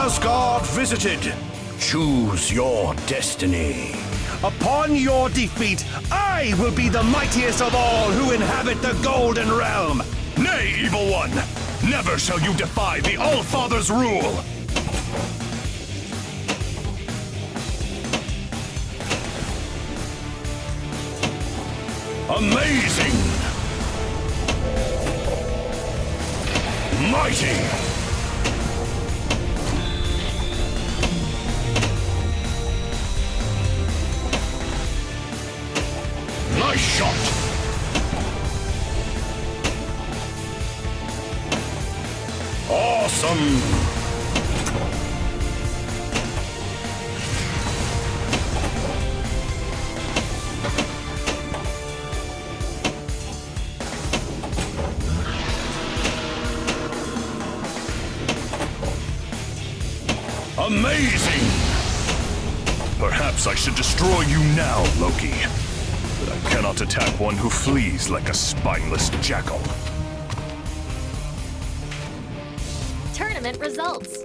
Asgard visited. Choose your destiny. Upon your defeat, I will be the mightiest of all who inhabit the Golden Realm. Nay, evil one! Never shall you defy the All-Father's rule! Amazing! Mighty! Shot! Awesome! Amazing! Perhaps I should destroy you now, Loki. I cannot attack one who flees like a spineless jackal. Tournament results.